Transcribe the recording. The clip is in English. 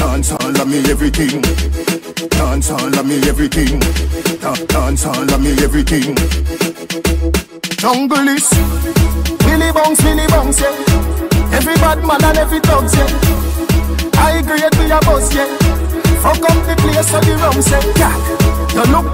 Dancehall of me everything. Dancehall of me everything. Da- Dancehall of me everything. Jungle is Billy Bounce, Billy Bounce, yeah. Every bad man and every thugs, yeah. I grade we a boss, yeah. Fuck up the place of the rum, yeah. You look.